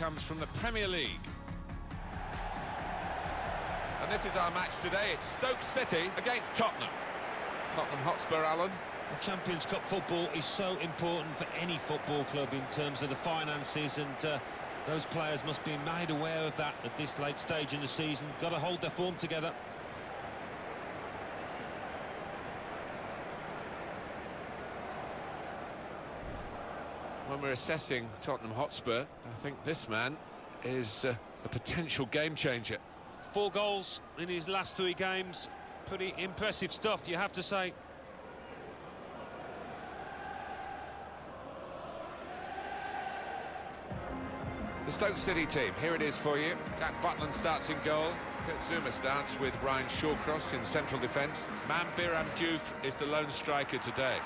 comes from the Premier League. And this is our match today. It's Stoke City against Tottenham. Tottenham Hotspur, Alan. Champions Cup football is so important for any football club in terms of the finances and uh, those players must be made aware of that at this late stage in the season. Got to hold their form together. When we're assessing Tottenham Hotspur, I think this man is uh, a potential game changer. Four goals in his last three games. Pretty impressive stuff, you have to say. The Stoke City team, here it is for you. Jack Butland starts in goal. Kurt Zouma starts with Ryan Shawcross in central defence. Mame Biram Diouf is the lone striker today.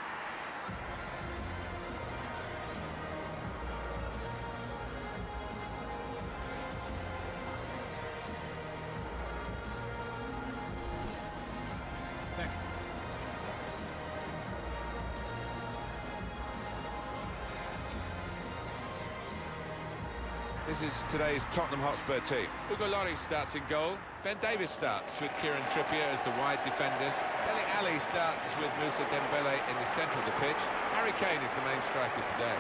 This is today's Tottenham Hotspur team. Hugo Lloris starts in goal. Ben Davies starts with Kieran Trippier as the wide defenders. Dele Alli starts with Moussa Dembele in the centre of the pitch. Harry Kane is the main striker today.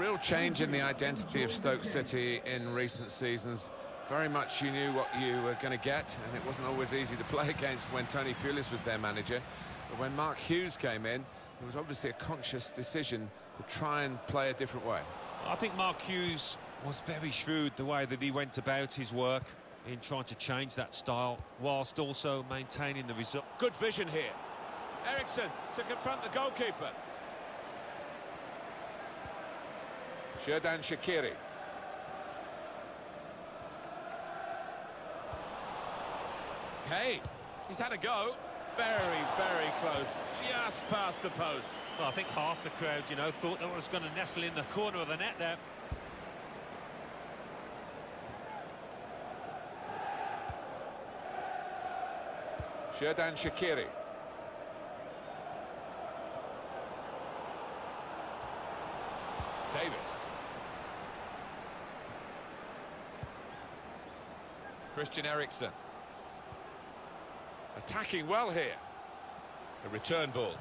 Real change in the identity of Stoke City in recent seasons very much you knew what you were going to get, and it wasn't always easy to play against when Tony Pulis was their manager. But when Mark Hughes came in, it was obviously a conscious decision to try and play a different way. I think Mark Hughes was very shrewd the way that he went about his work in trying to change that style, whilst also maintaining the result. Good vision here. Eriksen to confront the goalkeeper. Xherdan Shaqiri. Kane. He's had a go. Very, very close. Just past the post. Well, I think half the crowd, you know, thought that was going to nestle in the corner of the net there. Xherdan Shaqiri. Davies. Christian Eriksen. Attacking well here. A return ball.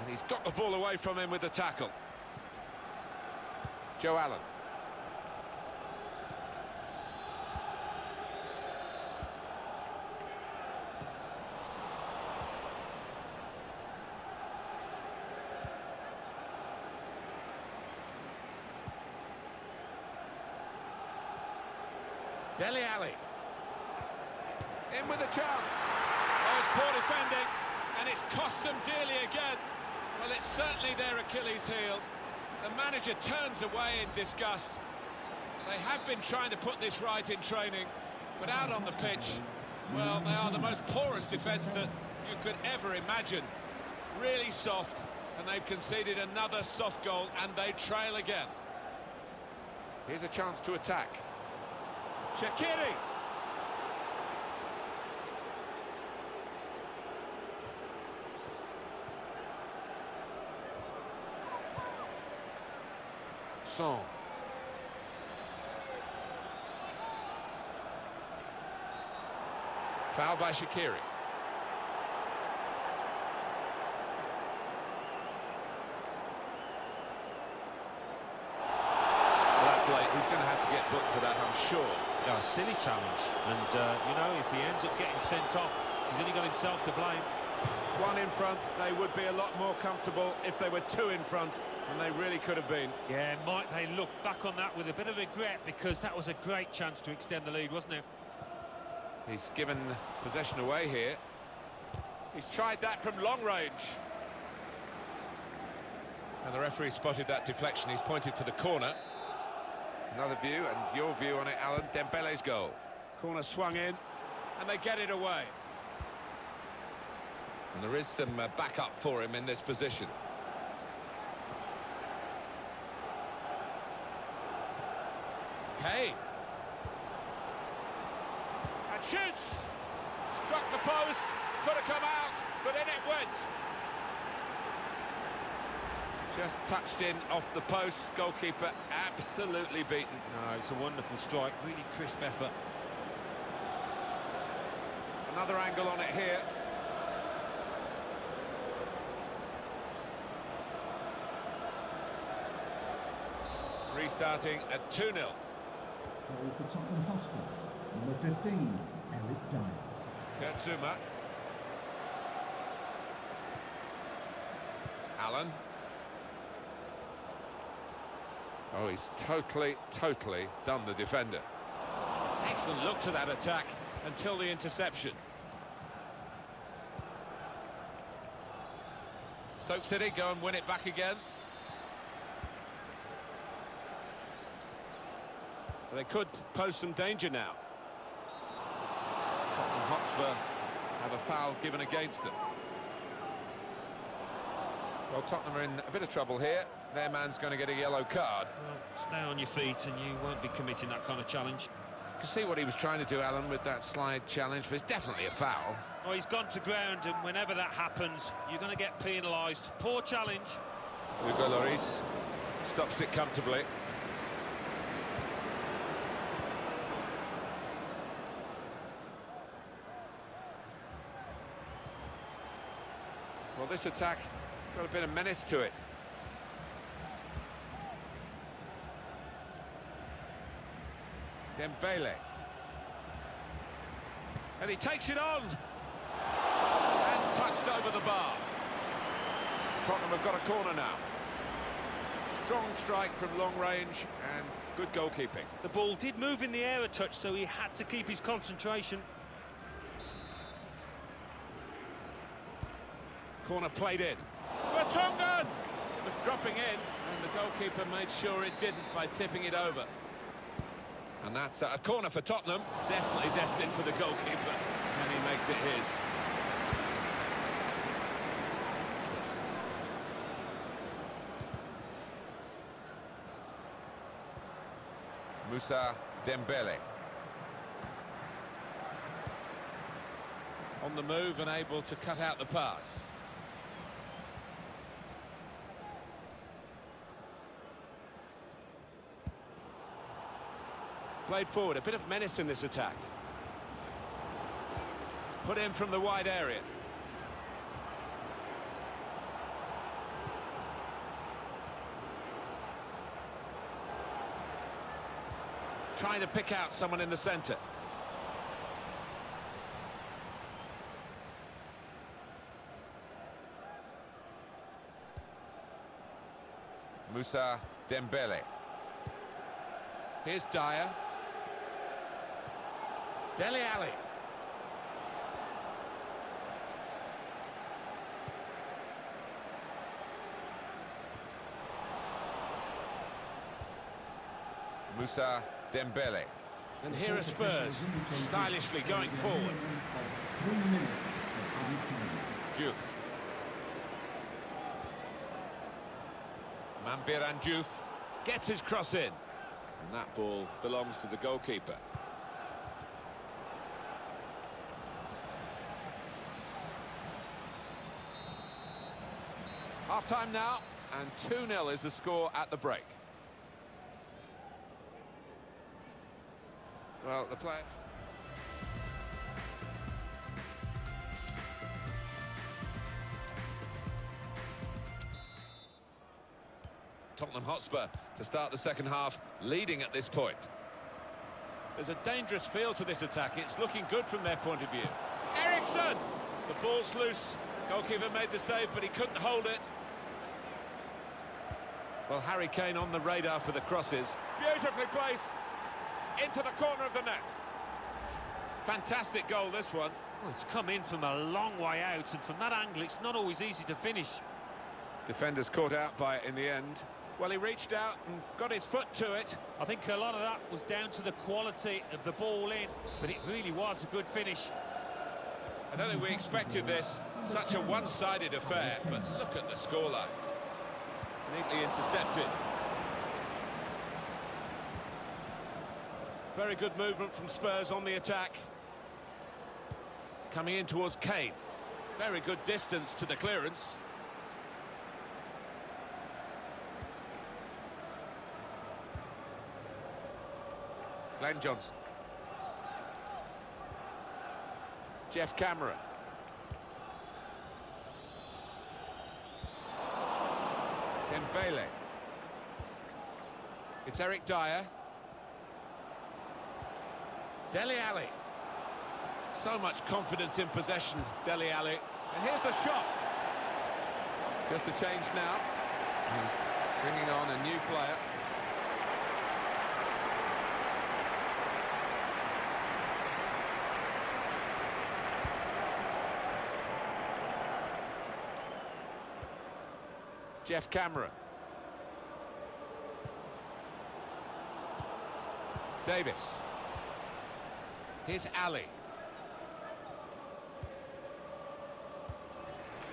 And he's got the ball away from him with the tackle. Joe Allen. Dele Alli. In with a chance. Oh, it's poor defending, and it's cost them dearly again. Well, it's certainly their Achilles heel. The manager turns away in disgust. They have been trying to put this right in training, but out on the pitch, well, they are the most porous defence that you could ever imagine. Really soft, and they've conceded another soft goal, and they trail again. Here's a chance to attack. Shaqiri. Son. Foul by late. He's going to have to get booked for that, I'm sure. Yeah, a silly challenge. And, uh, you know, if he ends up getting sent off, he's only got himself to blame. One in front, they would be a lot more comfortable if they were two in front, and they really could have been. Yeah, might they look back on that with a bit of regret, because that was a great chance to extend the lead, wasn't it? He's given possession away here. He's tried that from long range. And the referee spotted that deflection. He's pointed for the corner. Another view, and your view on it, Alan. Dembele's goal. Corner swung in, and they get it away. And there is some uh, backup for him in this position. Kane. And shoots! Struck the post, could have come out, but in it went. Just touched in off the post, goalkeeper absolutely beaten. No, it's a wonderful strike, really crisp effort. Another angle on it here. Restarting at 2-0. For Tottenham Hotspur. Number 15, Eric Dier. Kurtzuma. Allen. Oh, he's totally, totally done the defender. Excellent look to that attack until the interception. Stoke City go and win it back again. They could pose some danger now. Tottenham Hotspur have a foul given against them. Well, Tottenham are in a bit of trouble here. Their man's going to get a yellow card. Well, stay on your feet and you won't be committing that kind of challenge. You can see what he was trying to do, Alan, with that slide challenge, but it's definitely a foul. Oh, he's gone to ground, and whenever that happens, you're going to get penalised. Poor challenge. Hugo Lloris stops it comfortably. This attack got a bit of menace to it. Dembele. And he takes it on. And touched over the bar. Tottenham have got a corner now. Strong strike from long range and good goalkeeping. The ball did move in the air a touch, so he had to keep his concentration. Corner played in. Vertonghen! Was dropping in, and the goalkeeper made sure it didn't by tipping it over. And that's a corner for Tottenham. Definitely destined for the goalkeeper, and he makes it his. Moussa Dembele. On the move and able to cut out the pass. Played forward, a bit of menace in this attack. Put in from the wide area. Trying to pick out someone in the centre. Moussa Dembele. Here's Dier. Dele Alli. Moussa Dembele. And here are Spurs, stylishly going forward. Three minutes of time. Diouf. Mame Biram Diouf gets his cross in. And that ball belongs to the goalkeeper. Half-time now, and 2-0 is the score at the break. Well, the play... Tottenham Hotspur to start the second half, leading at this point. There's a dangerous feel to this attack. It's looking good from their point of view. Eriksen! The ball's loose. Goalkeeper made the save, but he couldn't hold it. Well, Harry Kane on the radar for the crosses. Beautifully placed into the corner of the net. Fantastic goal, this one. Oh, it's come in from a long way out, and from that angle, it's not always easy to finish. Defenders caught out by it in the end. Well, he reached out and got his foot to it. I think a lot of that was down to the quality of the ball in, but it really was a good finish. I don't think we expected this. Such a one-sided affair, but look at the scoreline. Neatly intercepted. Very good movement from Spurs on the attack. Coming in towards Kane. Very good distance to the clearance. Glenn Johnson. Geoff Cameron. Dembele. It's Eric Dier. Dele Alli. So much confidence in possession, Dele Alli. And here's the shot. Just a change now. He's bringing on a new player. Geoff Cameron. Davies. Here's Alli.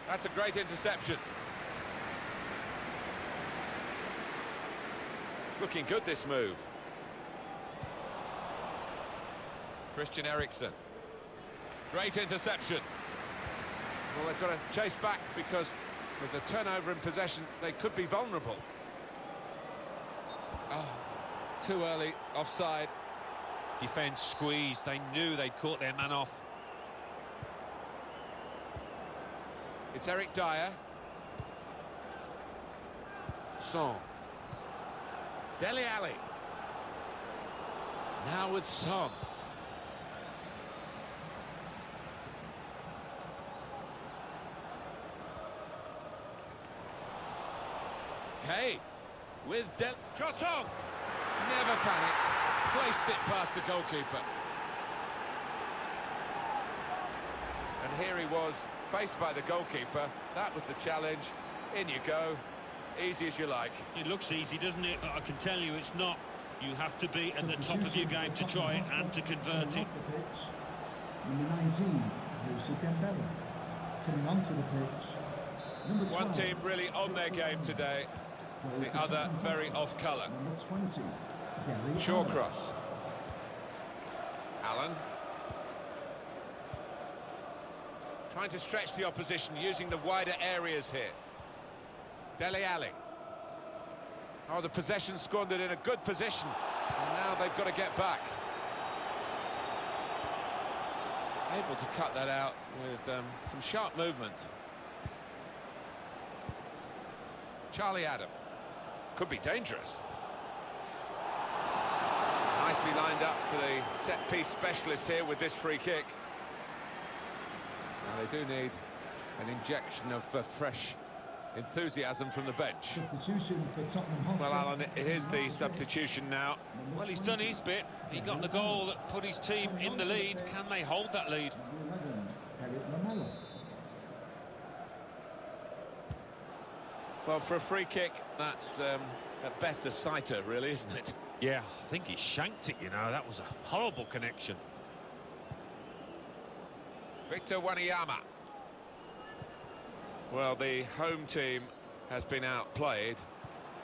That's a great interception. It's looking good, this move. Christian Eriksen. Great interception. Well, they've got to chase back because with the turnover in possession, they could be vulnerable. Oh, too early, offside. Defence squeezed. They knew they'd caught their man off. It's Eric Dier. Son. Dele Alli. Now with Son. Kane with Del... Shot on! Never panicked. Placed it past the goalkeeper. And here he was, faced by the goalkeeper. That was the challenge. In you go. Easy as you like. It looks easy, doesn't it? But I can tell you it's not. You have to be at the top of your game to try it and to convert it. Number 19, Lucy Dembele. Coming onto the pitch, number 12. One team really on their game today. The other very off colour. 20, Shawcross. Allen. Trying to stretch the opposition using the wider areas here. Dele Alli. Oh, the possession squandered in a good position. And now they've got to get back. Able to cut that out with um, some sharp movement. Charlie Adam. Could be dangerous. Nicely lined up for the set-piece specialist here with this free kick. Now they do need an injection of uh, fresh enthusiasm from the bench. Substitution for Tottenham Hotspur. Well, Alan, here's the substitution now. Well, he's done his bit. He got the goal that put his team in the lead. Can they hold that lead? Number 11, Erik Lamela. Well, for a free kick, that's um, at best a sighter, really, isn't it? Yeah, I think he shanked it, you know. That was a horrible connection. Victor Wanyama. Well, the home team has been outplayed,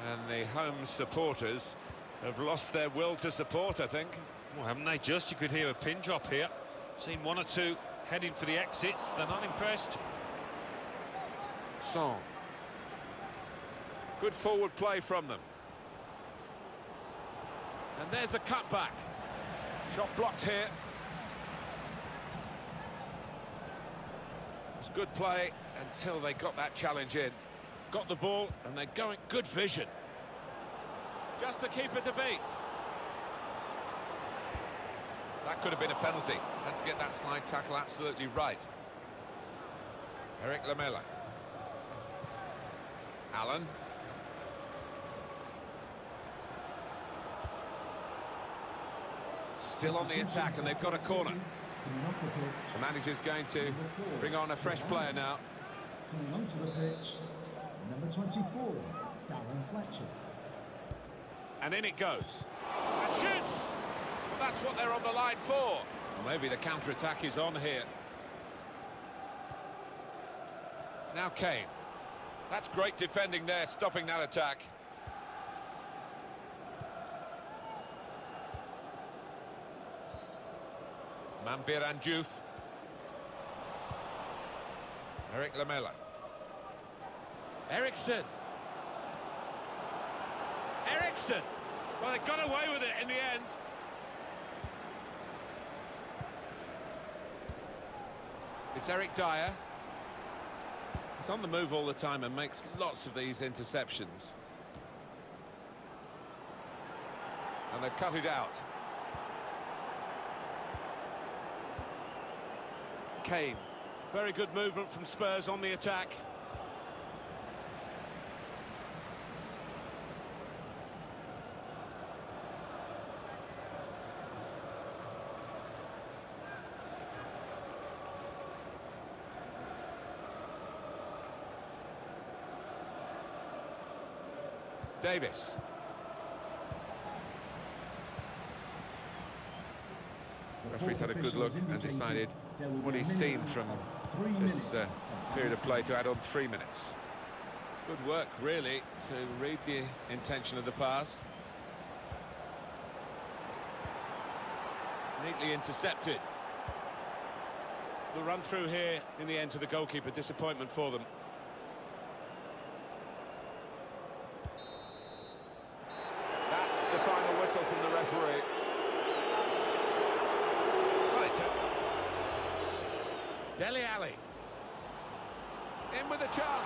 and the home supporters have lost their will to support, I think. Well, haven't they just? You could hear a pin drop here. Seen one or two heading for the exits. They're not impressed. Song. Good forward play from them. And there's the cutback. Shot blocked here. It's good play until they got that challenge in. Got the ball and they're going good vision. Just the keeper to beat. That could have been a penalty. Had to get that slide tackle absolutely right. Erik Lamela. Allen. Still on the attack and they've got a corner. The manager's going to bring on a fresh player now. coming onto the pitch, number 24, Darren Fletcher. And in it goes. And shoots! That's what they're on the line for. Well, maybe the counter-attack is on here. Now Kane. That's great defending there, stopping that attack. Mambir Andiouf. Erik Lamela. Eriksen. Eriksen. Well, they got away with it in the end. It's Eric Dier. He's on the move all the time and makes lots of these interceptions. And they've cut it out. Kane. Very good movement from Spurs on the attack. Davies. The Referee's had a good look and decided what he's seen from this uh, period of play to add on three minutes. Good work, really, to read the intention of the pass. Neatly intercepted. The run through here in the end to the goalkeeper, disappointment for them. That's the final whistle from the referee. Well, it took Dele Alli. In with a chance.